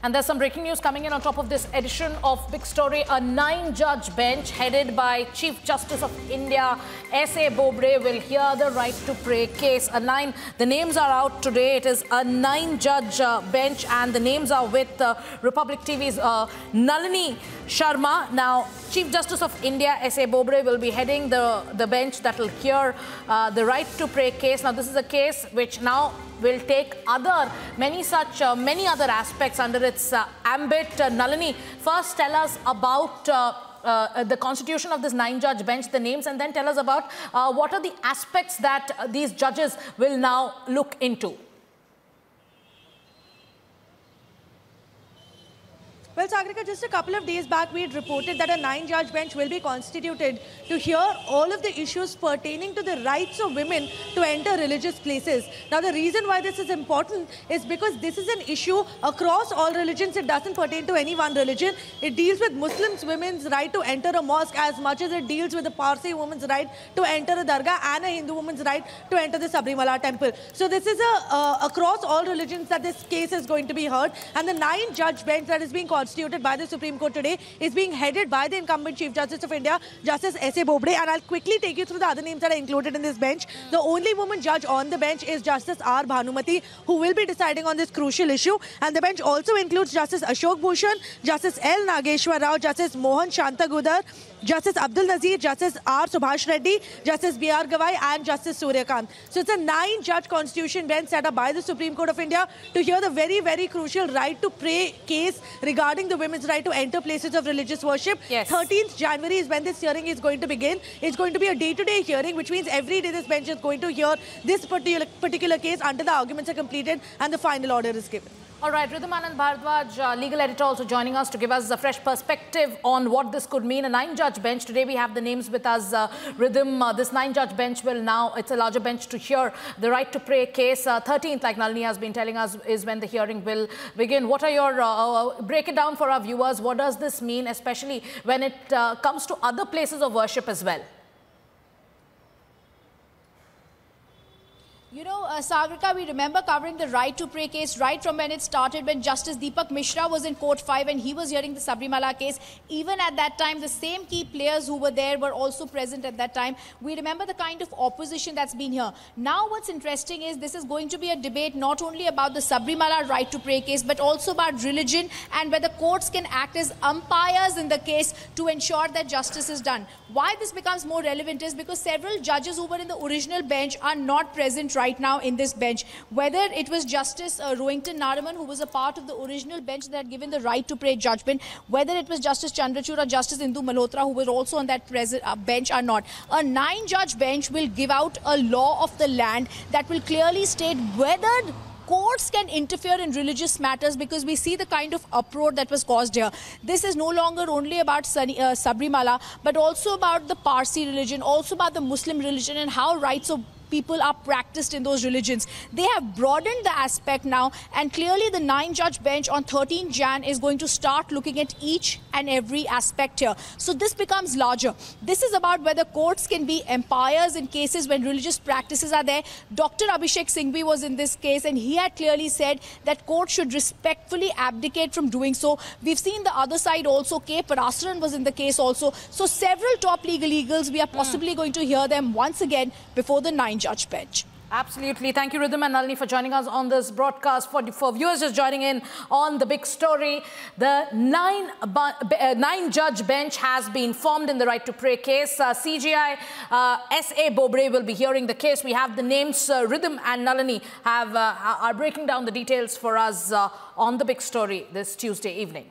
And there's some breaking news coming in on top of this edition of Big Story. A nine-judge bench headed by Chief Justice of India, S.A. Bobde, will hear the right to pray case. A nine, the names are out today. It is a nine-judge uh, bench and the names are with uh, Republic TV's uh, Nalini Sharma. Now, Chief Justice of India, S.A. Bobde, will be heading the, the bench that will hear uh, the right to pray case. Now, this is a case which now will take other, many such, uh, many other aspects under its uh, ambit. Uh, Nalini, first tell us about uh, uh, the constitution of this nine-judge bench, the names, and then tell us about uh, what are the aspects that these judges will now look into. Well, Sagarika, just a couple of days back, we had reported that a nine-judge bench will be constituted to hear all of the issues pertaining to the rights of women to enter religious places. Now, the reason why this is important is because this is an issue across all religions. It doesn't pertain to any one religion. It deals with Muslims' women's right to enter a mosque as much as it deals with the Parsi woman's right to enter a dargah and a Hindu woman's right to enter the Sabarimala temple. So this is a uh, across all religions that this case is going to be heard. And the nine-judge bench that is being constituted constituted by the Supreme Court today is being headed by the incumbent Chief Justice of India, Justice S.A. Bobde. And I'll quickly take you through the other names that are included in this bench. The only woman judge on the bench is Justice R. Bhanumati, who will be deciding on this crucial issue. And the bench also includes Justice Ashok Bhushan, Justice L. Nageshwar Rao, Justice Mohan Shantanagoudar, Justice Abdul Nazir, Justice R. Subhash Reddy, Justice B.R. Gavai and Justice Suryakant. So it's a nine-judge constitution bench set up by the Supreme Court of India to hear the very, very crucial right to pray case regarding the women's right to enter places of religious worship. Yes. 13th January is when this hearing is going to begin. It's going to be a day-to-day -day hearing, which means every day this bench is going to hear this particular, particular case until the arguments are completed and the final order is given. All right, Ridhim Anand Bharadwaj, uh, legal editor, also joining us to give us a fresh perspective on what this could mean. A nine-judge bench. Today we have the names with us. Uh, uh, this nine-judge bench will now, it's a larger bench to hear the right to pray case. 13th, uh, like Nalini has been telling us, is when the hearing will begin. What are your, uh, uh, break it down for our viewers. What does this mean, especially when it comes to other places of worship as well? You know, uh, Sagarika, we remember covering the right to pray case right from when it started, when Justice Deepak Mishra was in Court 5 and he was hearing the Sabarimala case. Even at that time, the same key players who were there were also present at that time. We remember the kind of opposition that's been here. Now, what's interesting is this is going to be a debate not only about the Sabarimala right to pray case, but also about religion and whether courts can act as umpires in the case to ensure that justice is done. Why this becomes more relevant is because several judges who were in the original bench are not present right now in this bench. Whether it was Justice uh, Rohinton Nariman, who was a part of the original bench that had given the right to pray judgment, whether it was Justice Chandrachud or Justice Indu Malhotra, who were also on that uh, bench, or not. A nine-judge bench will give out a law of the land that will clearly state whether courts can interfere in religious matters because we see the kind of uproar that was caused here. This is no longer only about uh, Sabarimala, but also about the Parsi religion, also about the Muslim religion and how rights of people are practiced in those religions. They have broadened the aspect now, and clearly the nine judge bench on 13 Jan is going to start looking at each and every aspect here. So this becomes larger. This is about whether courts can be empires in cases when religious practices are there. Dr. Abhishek Singhvi was in this case, and he had clearly said that courts should respectfully abdicate from doing so. We've seen the other side also. K. Parasaran was in the case also. So several top legal eagles, we are possibly mm. going to hear them once again before the nine judge bench. Absolutely. Thank you, Ridhim and Nalini, for joining us on this broadcast. For, for viewers just joining in on the big story, the nine, uh, nine judge bench has been formed in the right to pray case. Uh, CJI uh, S.A. Bobde will be hearing the case. We have the names, uh, Ridhim and Nalini have, uh, are breaking down the details for us on the big story this Tuesday evening.